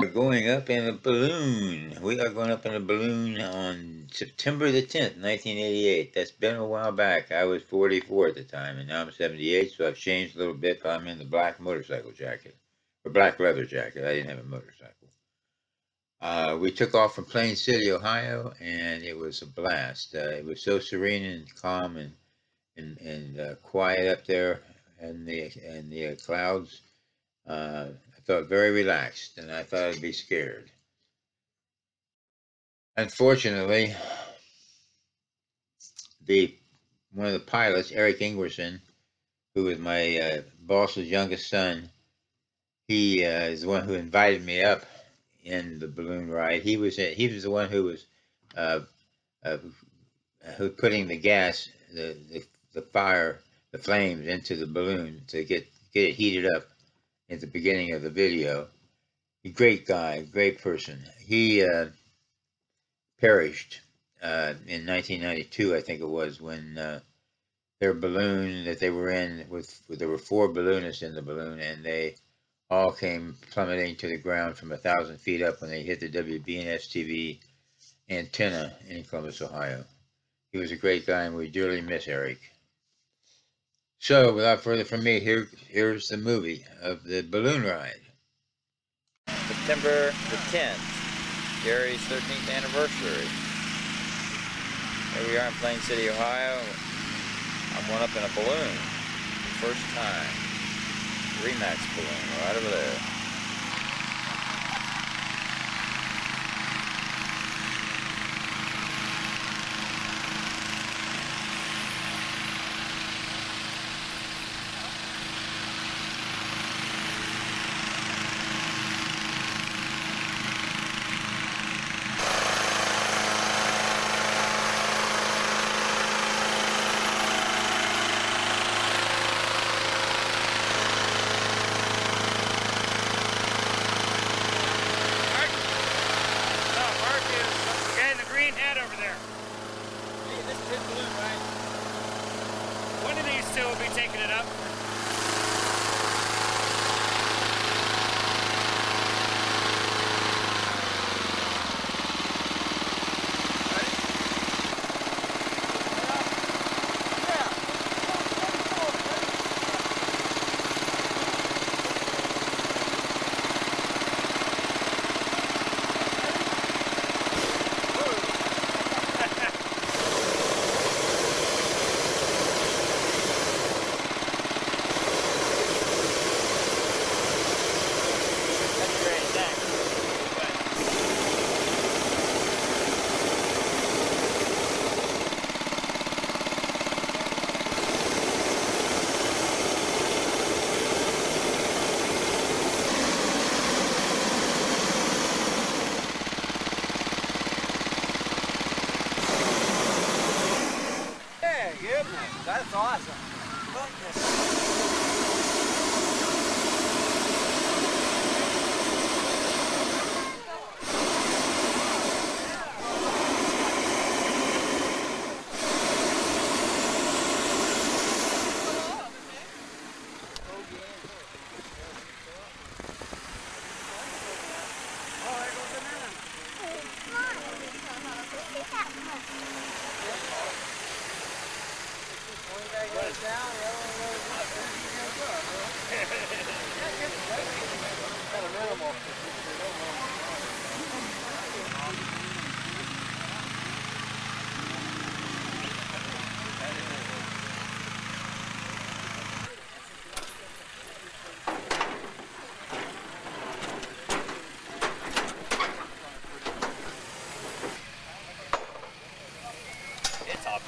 We're going up in a balloon. We are going up in a balloon on September the 10th, 1988. That's been a while back. I was 44 at the time, and now I'm 78, so I've changed a little bit, I'm in the black motorcycle jacket, or black leather jacket. I didn't have a motorcycle. Uh, we took off from Plain City, Ohio, and it was a blast. Uh, it was so serene and calm and and, and uh, quiet up there in the in the clouds. Uh, I felt very relaxed, and I thought I'd be scared. Unfortunately, the one of the pilots, Eric Ingwerson, who was my uh, boss's youngest son, he uh, is the one who invited me up in the balloon ride. He was he was the one who was uh, uh, who putting the gas, the, the the fire, the flames into the balloon to get get it heated up at the beginning of the video. A great guy, great person. He uh, perished uh, in 1992, I think it was, when uh, their balloon that they were in, with there were four balloonists in the balloon, and they all came plummeting to the ground from a thousand feet up when they hit the WBNS TV antenna in Columbus, Ohio. He was a great guy, and we dearly miss Eric. So, without further from me, here here's the movie of the balloon ride. September the 10th, Gary's 13th anniversary. Here we are in Plain City, Ohio. I'm one up in a balloon. First time. Remax balloon right over there.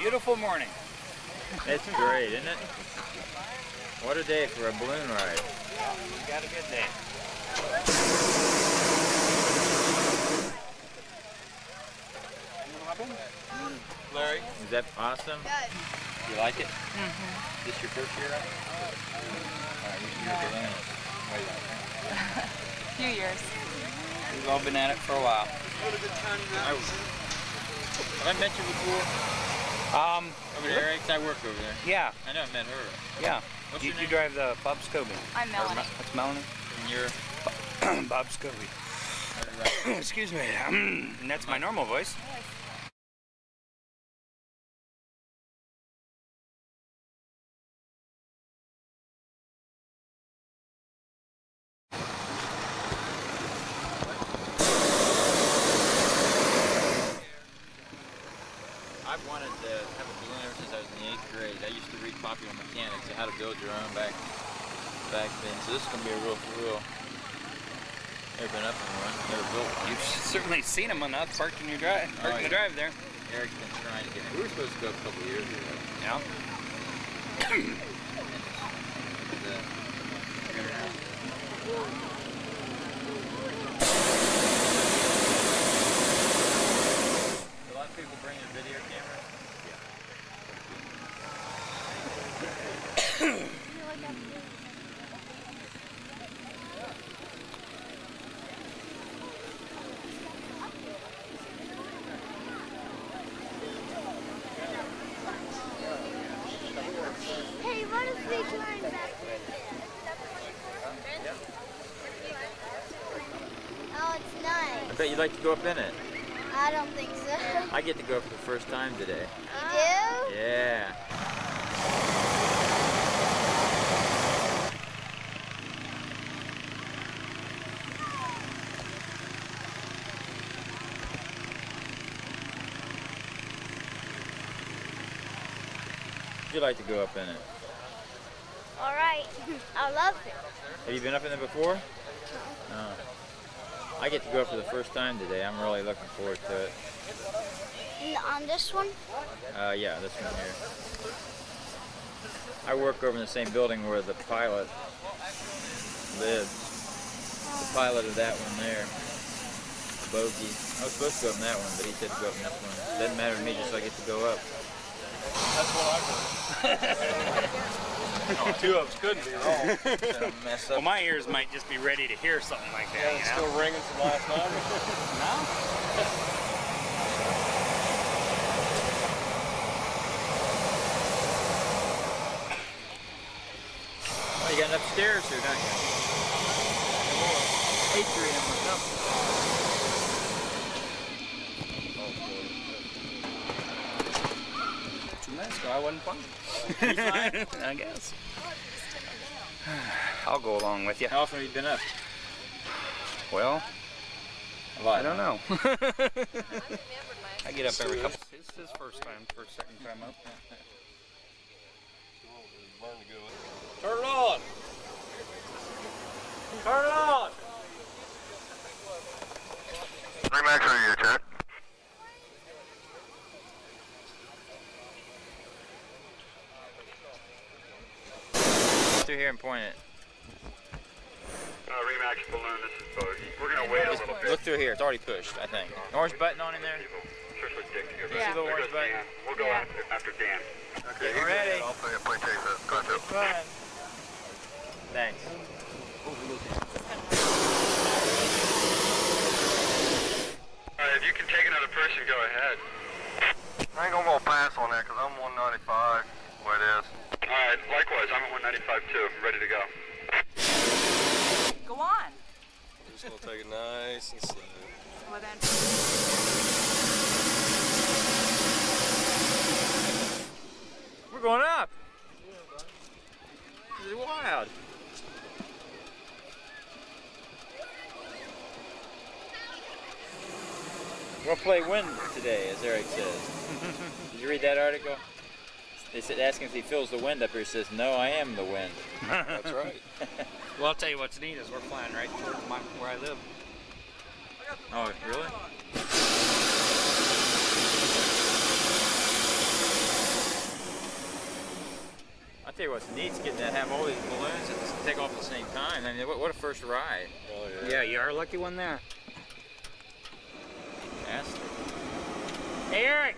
Beautiful morning. It's great, isn't it? What a day for a balloon ride. Yeah, we got a good day. Larry? Is that awesome? You like it? Mm-hmm. This your first year out? Alright, you your balloon. few years. We've all been at it for a while. I, have I met you before? Um, Over there, Eric? I work over there. yeah, I know I met her. yeah. What's You, your you drive the Bob Scobie. I'm Melanie. Me- That's Melanie. And you're... Bob Scobie. Excuse me. Um, and that's my normal voice. I've wanted to have a balloon ever since I was in the eighth grade. I used to read Popular Mechanics and how to build your own back back then. So this is gonna be a real for real. Never been up in one. Never built one. You've certainly seen them enough parked in your drive, parked in the oh, drive there. Eric's been trying to get me. We were supposed to go a couple years ago. Yeah. And, figured it out. A lot of people bring a video camera. Hey, what if we climb back? Oh, it's I nice. bet you'd like to go up in it. I don't think so. I get to go up for the first time today. You do? Yeah. Would you like to go up in it? All right. I love it. Have you been up in it before? No. I get to go for the first time today. I'm really looking forward to it. And on this one? Uh, yeah, this one here. I work over in the same building where the pilot lives. The pilot of that one there, Bogey. I was supposed to go up in that one, but he said to go up in this one. Doesn't matter to me, just so I get to go up. Two of us couldn't be wrong. So I Well, my ears might just be ready to hear something like that. it's you know? still ringing from last night. No? Oh, you got upstairs here, don't you? Atrium or something. Two minutes ago, I wasn't fun. You? I guess. I'll go along with you. How often have you been up? Well, A lot. I don't know. I get up every couple. It's his first time, first second time up. Turn it on. Turn it on. Three max Remax radio check. Through here and point it. Uh, Remax balloon, this is Bogey. We're gonna wait a Just little look through here. It's already pushed, I think. Orange button on in there. Seriously, Dick, to get Yeah. See the orange button? Dan. We'll go after, after Dan. Okay, Get ready. I'll play, play take that. Go ahead, Phil. Fun. Thanks. Alright, if you can take another person, go ahead. I ain't gonna go pass on that because I'm 195 where it is. Alright, likewise, I'm at 195 too, ready to go. Go on. Just gonna take it nice and slow. Well then. We're going up. This is wild. We'll play wind today, as Eric says. Did you read that article? They said asking if he feels the wind up here. He says, "No, I am the wind." That's right. Well, I'll tell you what's neat is we're flying right towards my, where I live. Oh, really? I'll tell you what's neat is getting to have all these balloons that take off at the same time. I mean, what, what a first ride. Oh, Yeah, you are a lucky one there. Fantastic. Hey, Eric,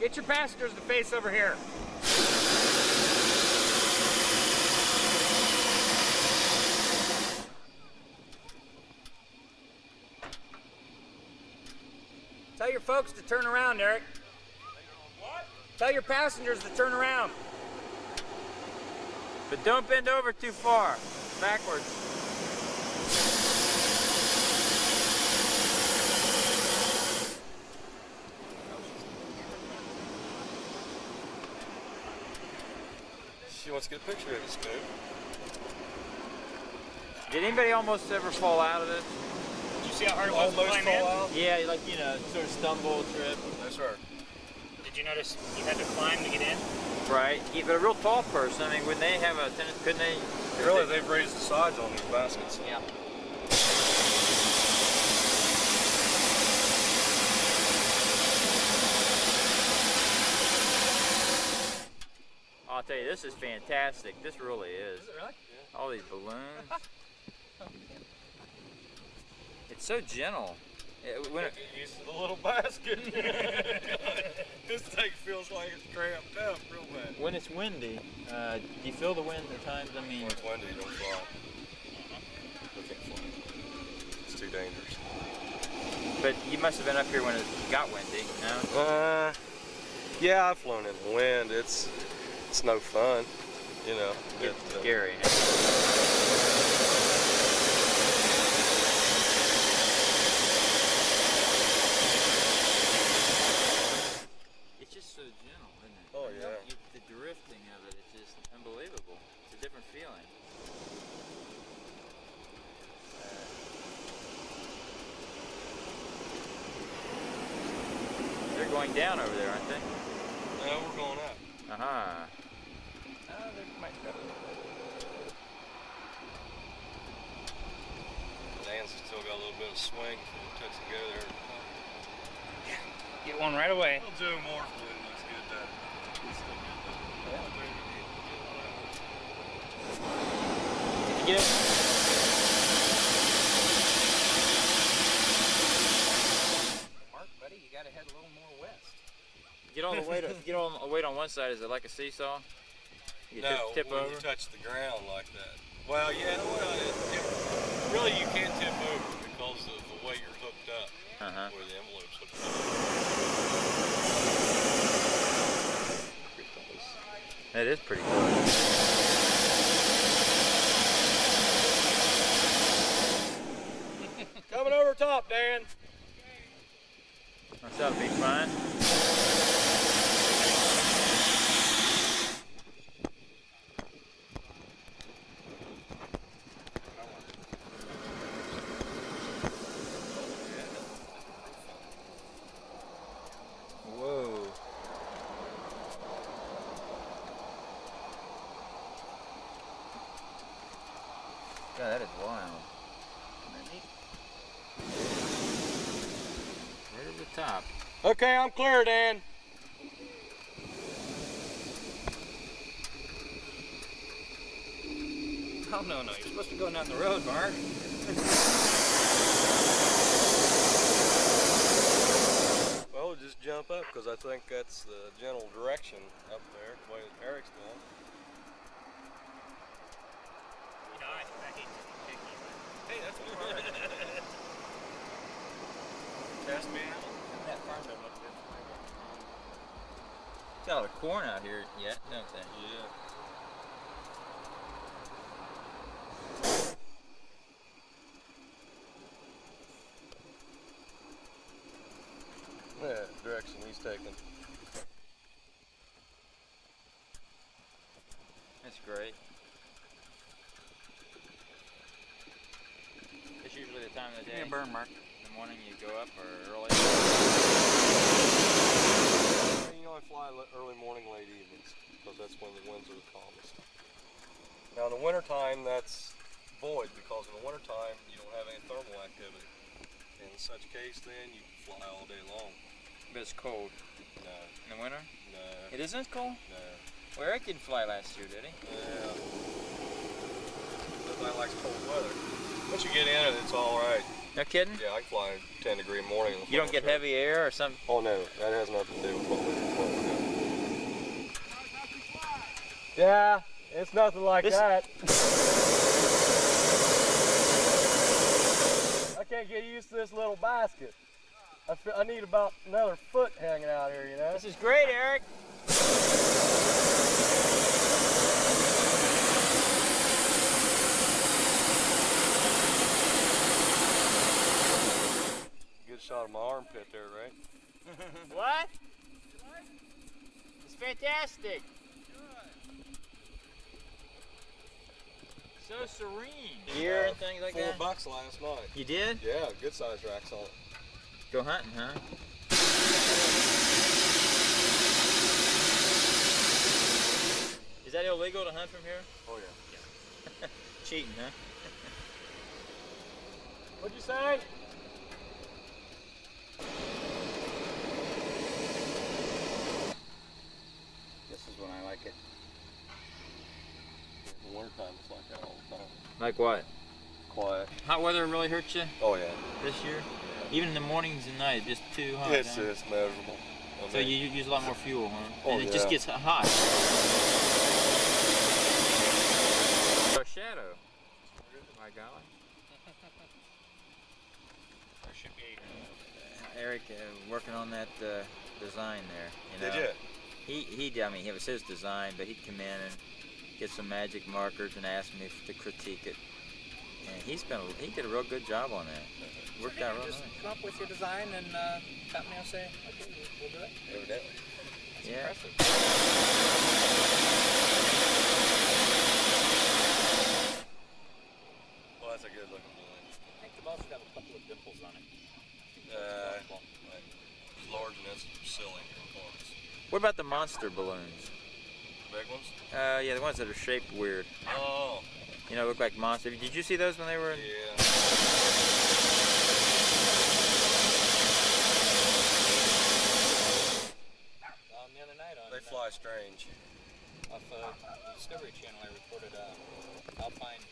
get your passengers to face over here. Tell your folks to turn around, Eric. What? Tell your passengers to turn around. But don't bend over too far. Backwards. Wants to get a picture of you, Scoop. Did anybody almost ever fall out of this? Did you see how hard it was to climb fall in? out? Yeah, like you know, sort of stumble, trip. No, sir. Did you notice you had to climb to get in? Right. Yeah, but a real tall person, I mean, would they have a tennis, Couldn't they? Really, they've raised the sides on these baskets. Yeah. I'll tell you, this is fantastic. This really is. Is it really? All these balloons. it's so gentle. It, when it, Get used to the little basket. this thing feels like it's cramped up real bad. when it's windy, uh, do you feel the wind at times? I mean, When it's windy, don't fly. I can't fly. It's too dangerous. but you must have been up here when it got windy, no? Uh, yeah, I've flown in the wind. It's it's no fun, you know. It's It, scary. It's just so gentle, isn't it? Oh, You yeah. you- the drifting of it is just unbelievable. It's a different feeling. They're going down over there, aren't they? no, we're going up. Uh huh. Uh, they might go. Dan's still got a little swing. So it takes to go. Get one right away. Little Joe Morph balloon looks good. That. It's still good though. Did you get it? Mark, buddy, you gotta head a little more west. Get all the weight. Get all the weight on one side. Is it like a seesaw? You no, tip, tip when over. you touch the ground like that. Well, yeah, well, it, it, really you can't tip over because of the way you're hooked up, Uh where the envelope's hooked. That is pretty cool. Coming over top, Dan. That'll be fun. Whoa. God, that is wild. Right at the top. Okay, I'm clear, Dan. Oh, no, no. You're supposed to go down the road, Mark. Well, we'll just jump up because I think that's the general direction up there, the way that Eric's going. You know, I, I hate to be picky, but Hey, that's all right. Test me out. That farm doesn't look good. Got a lot of corn out here yet, don't they? Yeah. Yeah, direction he's taking. That's great. It's usually the time of the day. Give me a burn, Mark. In the morning you go up or early. Fly early morning, late evenings, because that's when the winds are the calmest. Now, in the wintertime, that's void, because in the wintertime, you don't have any thermal activity. In such case, then, you can fly all day long. But it's cold. No, In the winter? no, It isn't cold? no. Well, Eric didn't fly last year, did he? Yeah. Nobody likes cold weather. Once you get in it, it's all right. No kidding? Yeah, I can fly 10 degree morning. You don't get straight. heavy air or something? Oh no, that has nothing to do with what we're, what we're doing. Yeah, it's nothing like This- that. I can't get used to this little basket. I, feel, I need about another foot hanging out here, you know? This is great, Eric. Good shot of my armpit there, right? What? It's fantastic. So serene. Deer and things like Four that. bucks last night. You did? Yeah, good size racks on it. Go hunting, huh? Is that illegal to hunt from here? Oh yeah. Cheating, huh? What'd you say? This is when I like it. In the wintertime, it's like that all the time. Like what? Quiet. Hot weather really hurt you Oh yeah. this year? Even in the mornings and nights, just too hot. It's huh? it's measurable. I So you use a lot more fuel, huh? Oh, and it just gets hot. A shadow. My golly. There should be. Eric uh, working on that uh, design there. You know? Did you? He he. I mean, it was his design, but he'd come in and get some magic markers and ask me to critique it. And he spent a, he did a real good job on that. Worked out real Just nice. come up with your design and uh, come me and say, okay, we'll, we'll do it. Evidently. Yeah. Well, that's a good looking balloon. I think the most got a couple of dimples on it. Uh, like, it's large and it's silly. What about the monster balloons? Big ones? Uh, yeah, the ones that are shaped weird. Oh, You know, look like monsters. Did you see those when they were? in- yeah. Um, the other night They fly strange. uh, off uh, Discovery Channel, I reported a alpine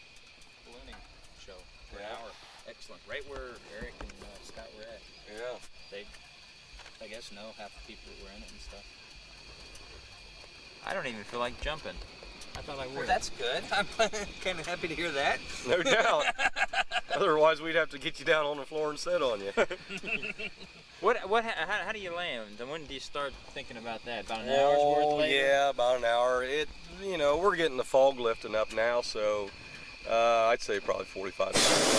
ballooning show for an hour. Excellent. Right where Eric and uh, Scott were at. Yeah. They, I guess, know half the people that were in it and stuff. I don't even feel like jumping. I thought I Well, would. that's good. I'm kind of happy to hear that. No doubt. Otherwise, we'd have to get you down on the floor and sit on you. What what how, how do you land? And when do you start thinking about that? About an hour's worth Oh, later? yeah, about an hour. It, you know, we're getting the fog lifting up now, so uh, I'd say probably 45 minutes.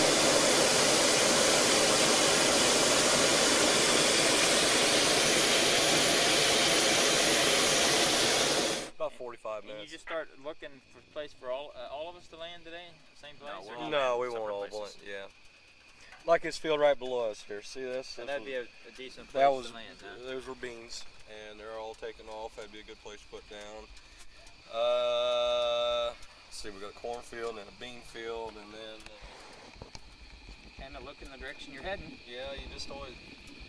About 45 And you just start looking for a place for all uh, all of us to land today? Same place? we're or- all- No, we separate won't all places. blend. Yeah. Like this field right below us here. See this? So This that'd was- be a, a decent place That was to land, huh? those were beans, and they're all taken off. That'd be a good place to put down. Uh, let's see, we got a cornfield and a bean field, and then uh, Kind of look in the direction you're heading. yeah, you just always.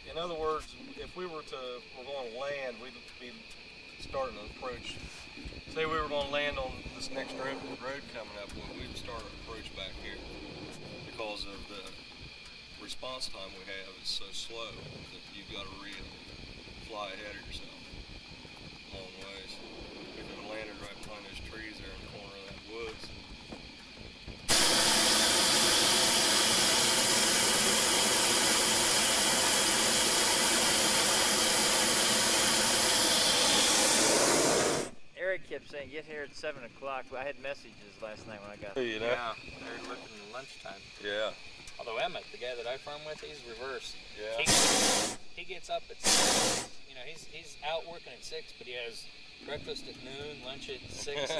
In other words, if we were to we're going to land, we'd be starting to approach. Say we were going to land on this next road, coming up, well, we'd start an approach back here because of the response time we have is so slow that you've got to really fly ahead of yourself a long ways. We could have landed right behind those trees there in the corner of that woods. Eric kept saying, get here at 7 o'clock. I had messages last night when I got You know? Yeah, they're looking at lunchtime. Yeah. Although Emmett, the guy that I farm with, he's reversed. Yeah. He, he gets up at six. You know, he's he's out working at six, but he has breakfast at noon, lunch at six.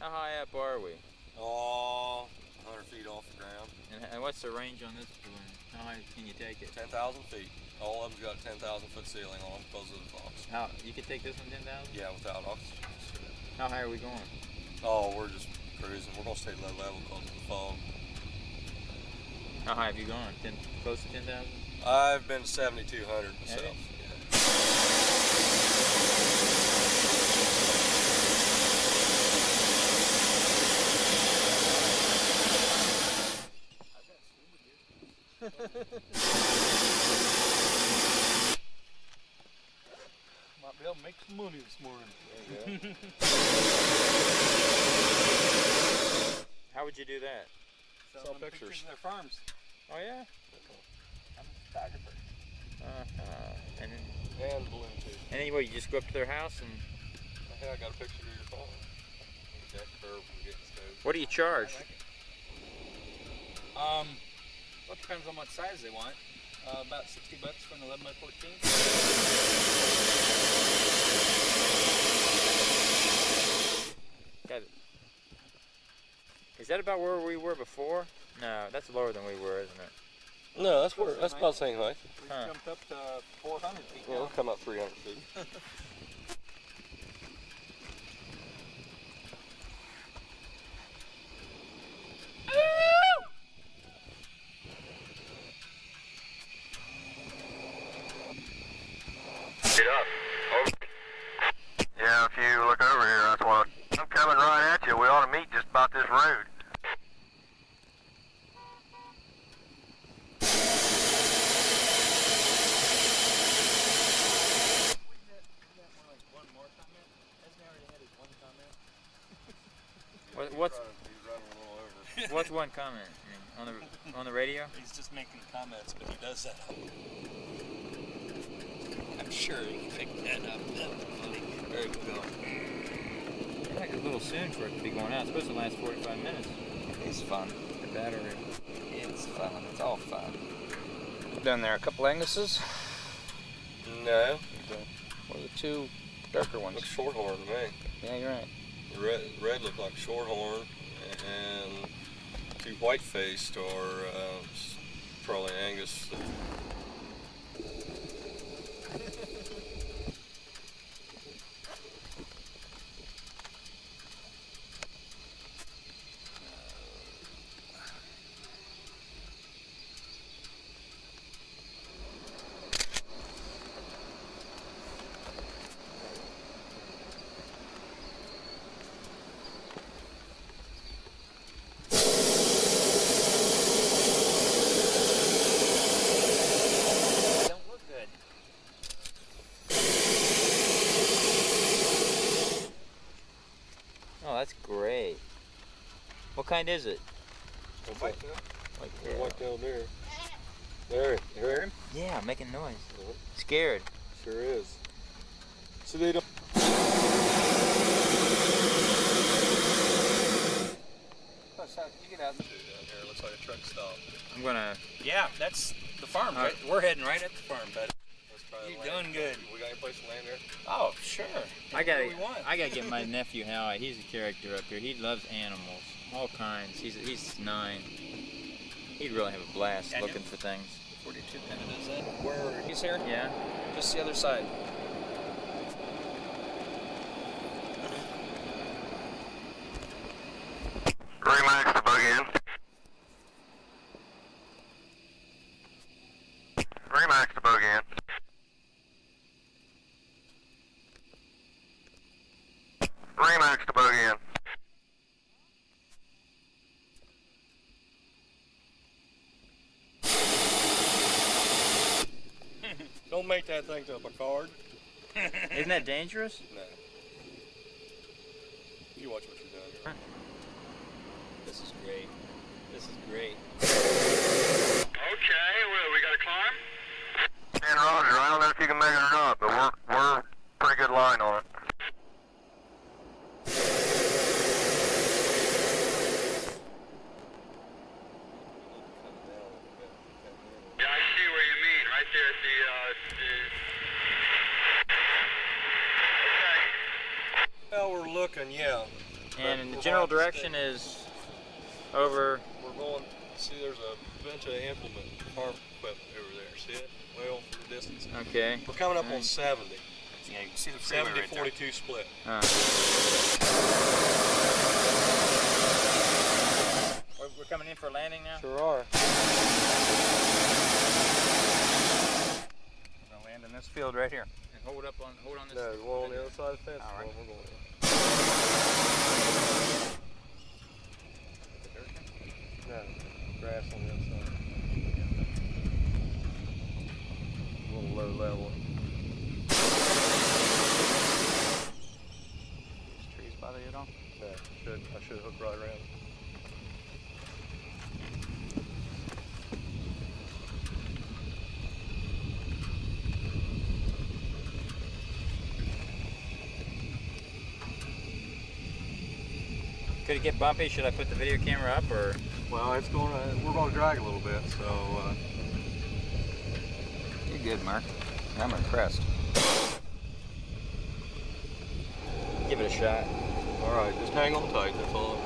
How high up are we? Oh, 100 feet off the ground. And, what's the range on this balloon? How high can you take it? 10,000 feet. All of them's got a 10,000 foot ceiling on them because of the fogs. How you can take this one 10,000? Yeah, without oxygen. How high are we going? Oh, we're just cruising. We're gonna stay low level because of the fog. How high have you gone? 10, close to 10,000? I've been 7,200 Have myself. Yeah. Might be able to make some money this morning. How would you do that? Sell pictures. of their farms. Oh yeah. I'm a photographer. Uh-huh. And then, And balloon too. and anyway, you just go up to their house and Hey, I got a picture of your phone. That curve we're getting what do you charge? Um, well, it depends on what size they want. Uh, about 60 bucks for an 11 by 14. Got it. Is that about where we were before? No, that's lower than we were, isn't it? No, that's where that's about the same height. We Huh. jumped up to 400 feet Yeah, now. it'll come up 300 feet. Get up. Over. Yeah, if you look over here, that's what I'm coming right at you. We ought to meet just about this road. What, what's what's one comment I mean, on the on the radio? He's just making comments, but he does that. I'm sure you can pick that up. That's funny. There we go. It's like a little soon for it to be going out. It's supposed to last 45 minutes. It's fun. The battery. It's fun. It's all fun. Down there, a couple Anguses. No, What are the two darker ones. looks shorthorn to me. Yeah, you're right. The red, red look like shorthorn, and two white-faced are uh, probably Angus. Don't look good. Oh, that's great. What kind is it? White, Like, white down there. There, you hear him? yeah, making noise. Uh-huh. Scared. Sure is. So they don't. Oh, so you get out. Down here, looks like a truck stop. I'm gonna. Yeah, that's the farm. All Right? We're heading right at the farm, buddy. You to land. done good. We got any place to land there? Oh, sure. I gotta. I gotta get my nephew Howie. He's a character up here. He loves animals, all kinds. He's he's nine. He'd really have a blast Daniel? looking for things. 42 kind of does that. Where he's here? Yeah. Just the other side. Remax the bug in. Remax the bug in. Remax the bug in. Don't make that thing to a card. Isn't that dangerous? No. You watch what you're doing. here. This is great. This is great. Okay, well, we got to climb? And Roger, I don't know if you can make it or not, but we're, we're pretty good line on it. Yeah, I see where you mean, right there at the, uh, the... Well, we're looking, yeah. And in the We're general about to direction is over. We're going. See, there's a bunch of implement farm equipment over there. See it? Way off in the distance. Okay. We're coming up on 70. Yeah, you can see the 70 right there. 42 split. Uh, we're, we're coming in for a landing now. Sure are. We're gonna land in this field right here. And hold up on hold on this. No, the one on the other side of the fence All is right. the one we're going in. No, grass on the other side. A little low level. These trees bother you at all? No, should, I should hook right around. Could it get bumpy? Should I put the video camera up or? Well, it's going to, we're going to drag a little bit, so uh, did good, Mark. I'm impressed. Give it a shot. All right, just hang on tight. That's all.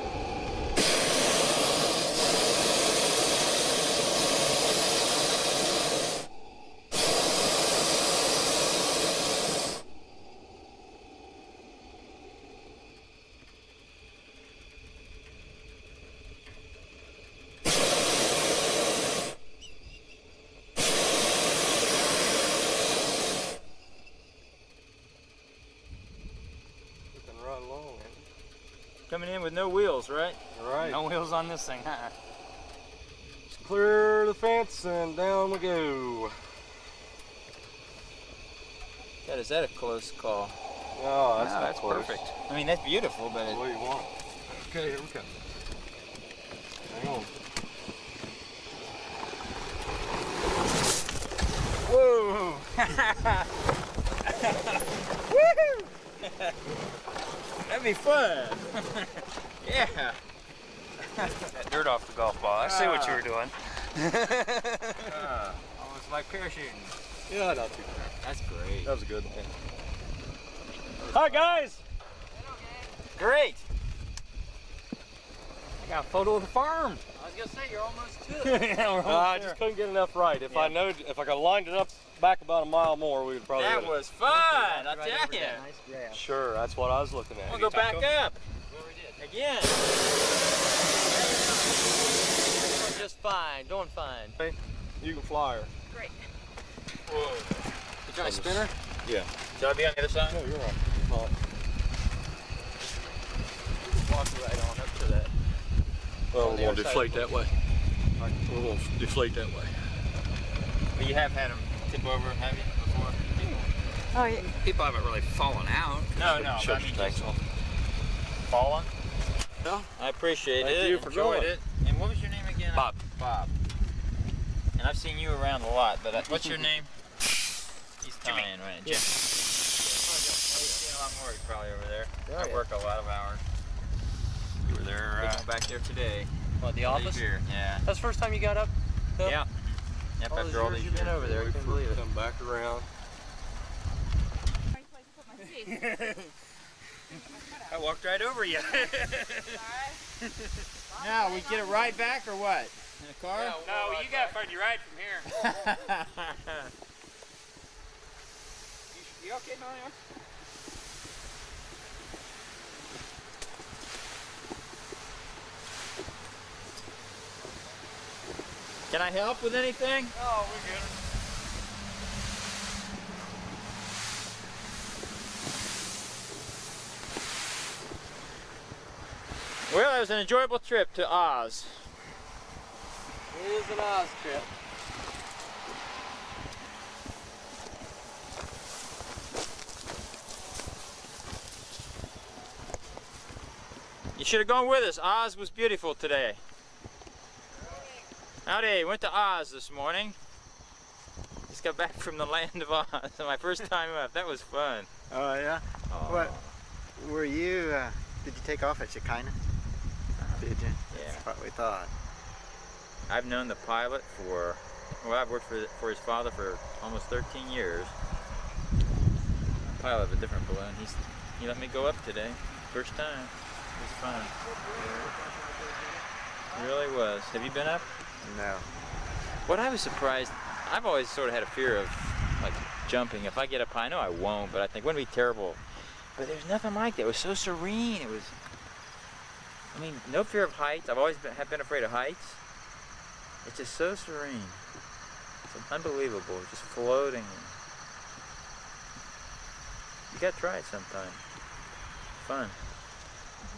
Looking right along. Coming in with no wheels, right? Right. No wheels on this thing, huh? Just clear the fence and down we go. God, is that a close call? Oh, that's No, that's close. perfect. I mean, that's beautiful, but it, What do you want? Okay, here we go. Hang on. Whoa! Woohoo! That'd be fun. yeah. That dirt off the golf ball. I see what you were doing. Ah, almost like parachuting. Yeah, not too bad. That's great. That was a good one. Hi, guys. Great. I got a photo of the farm. I was gonna say you're almost to it. yeah, we're almost Uh, I just couldn't get enough right. If I know, if I could have lined it up back about a mile more, we would probably. That hit it. was fun. I'll tell you. Sure, that's what I was looking at. We'll go back up. Again. Just fine, doing fine. You can fly her. Great. You trying to spin her? Yeah. Should I be on the other side? No, you're right. Well, Walk right on up to that. well we're other gonna deflate that way. We're gonna deflate that way. But you have had them tip over, have you, before? Oh, yeah. People haven't really fallen out. No, no. Shut I mean, your tanks fallen. Yeah. I appreciate Thank it. you for Enjoyed going. it. And what was your name again? Bob. Bob. And I've seen you around a lot, but I, what's your name? He's Italian, right? Jim. You're a lot more probably over there. Oh, I yeah. work a lot of hours. You were there. Uh, going back there today. What, the office? here. Yeah. That's the first time you got up? Phil? Yeah. Yep, All those after all years these you've been years. over there, I Wait can't believe it. Come back around. Right place to put my teeth. I walked right over you. Now, we get a ride back or what? In a car? no, you gotta find your ride from here. you, you okay, Mario? Can I help with anything? Oh, we're good. Well, it was an enjoyable trip to Oz. It is an Oz trip. You should have gone with us. Oz was beautiful today. Howdy, went to Oz this morning. Just got back from the land of Oz. My first time up. That was fun. Oh yeah. Oh, What were you? Uh, did you take off at Shekinah? Did you? Yeah. That's what we thought. I've known the pilot for, well, I've worked for, for his father for almost 13 years. Pilot of a different balloon. He's, he let me go up today. First time. It was fun. It really was. Have you been up? No. What I was surprised, I've always sort of had a fear of like jumping. If I get up high, I know I won't, but I think wouldn't be terrible. But there's nothing like that. It was so serene. It was, I mean, no fear of heights. I've always been, have been afraid of heights. It's just so serene. It's unbelievable. Just floating. You gotta try it sometime. Fun.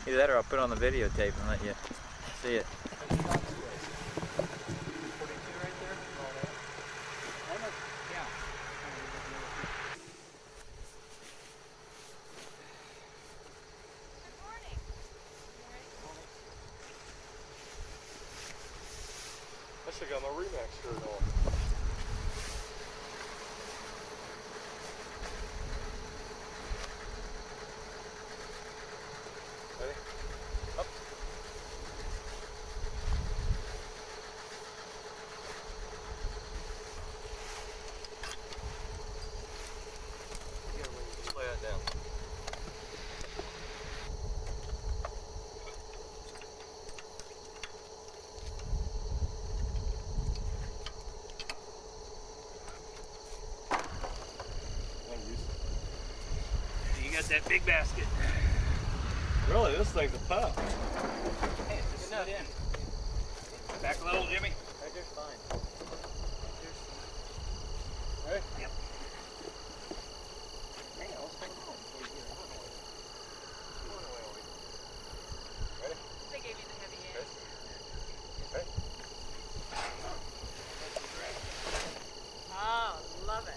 Either that or I'll put on the videotape and let you see it. I should got my Remax shirt on. Ready? Up. That big basket. Really, this thing's a pup. Hey, just slid in. Back a little, Jimmy. Right there's fine. Oh, Ready? Yep. They gave you the heavy end. Oh, love it.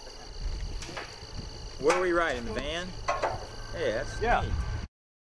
Where are we riding? The van? Yeah.